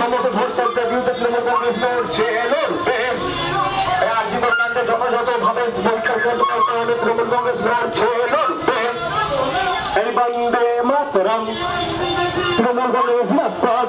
সমস্ত ভোট সংখ্যার বিরুদ্ধে তৃণমূল কংগ্রেস লড়ছে লড়বে আজীবন কাণ্ডে যথাযথ ভাবে করতে তৃণমূল কংগ্রেস লড়ছে লড়বে এই বন্দে মাতরম। তৃণমূল কংগ্রেস মাস্তাদ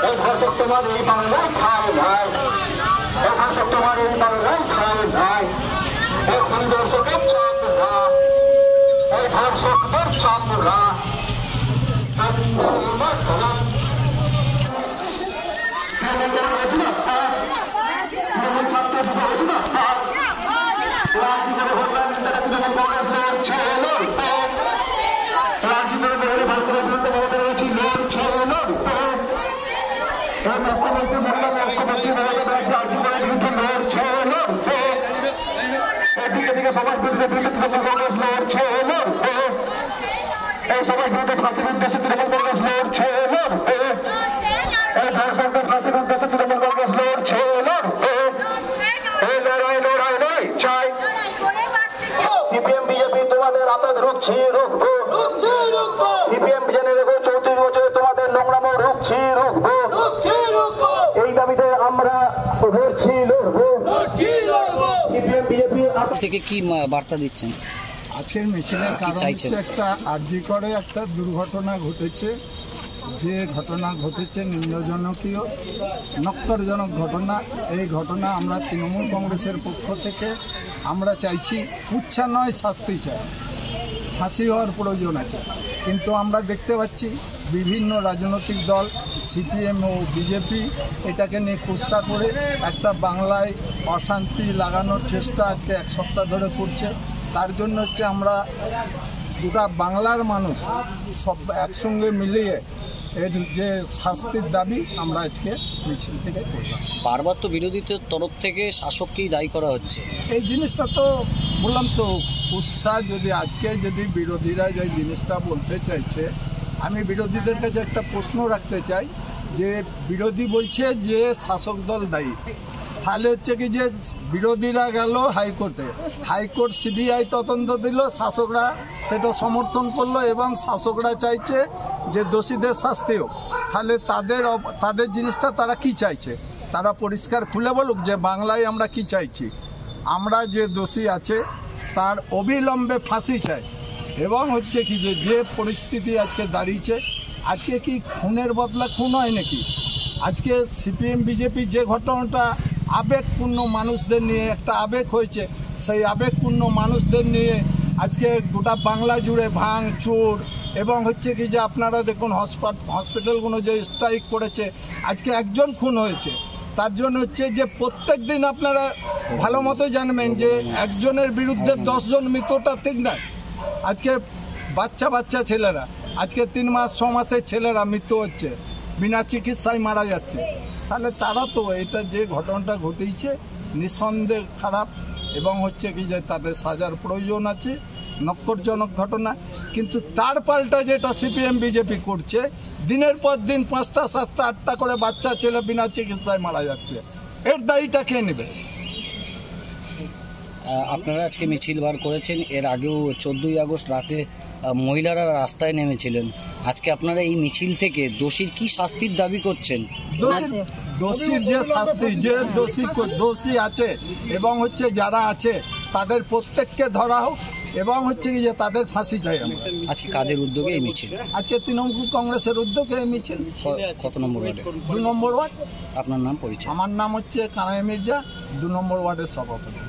এই ধর্ষক তোমার এই বাংলায় ঠাই নাই এই ধর্ষক তোমার এই বাংলায় ঠাই নাই এই খুন দর্শকের চামড়া এই ধর্ষকদের চামড়া রাজীবের সমাজ বিরুদ্ধে তৃণমূল কংগ্রেস লড়ছে লড়বে এই সমাজ বিরুদ্ধে ফাঁসির উদ্দেশ্যে তৃণমূল কংগ্রেস লড়ছে লড়বে এই ধর্ষকদের ফাঁসির উদ্দেশ্যে তৃণমূল কংগ্রেস লড়ছে লড়বে এই লড়াই লড়াই লড়াই চাই। সিপিএম বিজেপি তোমাদের আতাত রুখছি রুখবো সিপিএম জেনে থেকে কি বার্তা দিচ্ছেন? আজকের মিছিলের কারণ হচ্ছে একটা আর্জি করে একটা দুর্ঘটনা ঘটেছে। যে ঘটনা ঘটেছে নিম্নজনকীয় নক্করজনক ঘটনা। এই ঘটনা আমরা তৃণমূল কংগ্রেসের পক্ষ থেকে আমরা চাইছি উচ্ছা নয় শাস্তি চাই। ফাঁসি হওয়ার প্রয়োজন আছে। কিন্তু আমরা দেখতে পাচ্ছি বিভিন্ন রাজনৈতিক দল, সিপিএম ও বিজেপি এটাকে নিয়ে কুৎসা করে একটা বাংলায় অশান্তি লাগানোর চেষ্টা আজকে এক সপ্তাহ ধরে করছে। তার জন্য হচ্ছে আমরা গোটা বাংলার মানুষ সব একসঙ্গে মিলিয়ে এর যে শাস্তির দাবি আমরা আজকে মিছিল থেকে করলাম। বারবার তো বিরোধীদের তরফ থেকে শাসককেই দায়ী করা হচ্ছে। এই জিনিসটা তো বললাম তো উৎসাহ যদি আজকে যদি বিরোধীরা যে জিনিসটা বলতে চাইছে আমি বিরোধীদের কাছে একটা প্রশ্ন রাখতে চাই যে বিরোধী বলছে যে শাসক দল দায়ী। তাহলে হচ্ছে কি যে বিরোধীরা গেল হাইকোর্টে। হাইকোর্ট সিবিআই তদন্ত দিল, শাসকরা সেটা সমর্থন করল এবং শাসকরা চাইছে যে দোষীদের শাস্তি হোক। তাহলে তাদের তাদের জিনিসটা তারা কি চাইছে? তারা পরিষ্কার খুলে বলুক যে বাংলায় আমরা কি চাইছি? আমরা যে দোষী আছে, তার অবিলম্বে ফাঁসি চাই। এবং হচ্ছে কি যে পরিস্থিতি আজকে দাঁড়িয়েছে আজকে কি খুনের বদলা খুন হয় নাকি? আজকে সিপিএম বিজেপি যে ঘটনাটা আবেগপূর্ণ মানুষদের নিয়ে একটা আবেগ হয়েছে সেই আবেগপূর্ণ মানুষদের নিয়ে আজকে গোটা বাংলা জুড়ে ভাঙ চোর এবং হচ্ছে কি যে আপনারা দেখুন হসপিটাল হসপিটালগুলো যে স্ট্রাইক করেছে আজকে একজন খুন হয়েছে। তার জন্য হচ্ছে যে প্রত্যেক দিন আপনারা ভালো মতো জানবেন যে একজনের বিরুদ্ধে দশজন মৃতটা ঠিক নয় আজকে বাচ্চা বাচ্চা ছেলেরা আজকে তিন মাস, ছ মাসের ছেলেরা মৃত্যু হচ্ছে, বিনা চিকিৎসায় মারা যাচ্ছে। তাহলে তারা তো এটা যে ঘটনাটা ঘটেছে নিঃসন্দেহ খারাপ এবং হচ্ছে কি যে তাদের সাজার প্রয়োজন আছে, নক্করজনক ঘটনা। কিন্তু তার পাল্টা যেটা সিপিএম, বিজেপি করছে, দিনের পর দিন পাঁচটা, সাতটা, আটটা করে বাচ্চা, ছেলে বিনা চিকিৎসায় মারা যাচ্ছে। এর দায়ীটা কে নেবে? আপনারা আজকে মিছিল বার করেছেন। এর আগেও চোদ্দই আগস্ট রাতে মহিলারা রাস্তায় নেমেছিলেন। আজকে আপনারা এই মিছিল থেকে দোষীর কি শাস্তির দাবি করছেন? দোষীর যে শাস্তি যে দোষী দোষী আছে এবং হচ্ছে যারা আছে তাদের প্রত্যেককে ধরা হোক এবং হচ্ছে কি যে তাদের ফাঁসি চাই আজকে কাদের উদ্যোগে এই মিছিল? আজকে তৃণমূল কংগ্রেসের উদ্যোগে এই মিছিল। কত নম্বর ওয়ার্ডে? দু নম্বর ওয়ার্ড। আপনার নাম পরিচয়? আমার নাম হচ্ছে কানাই মির্জা দু নম্বর ওয়ার্ডের সভাপতি।